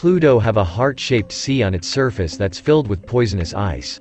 pluto have a heart-shaped sea on its surface that's filled with poisonous ice.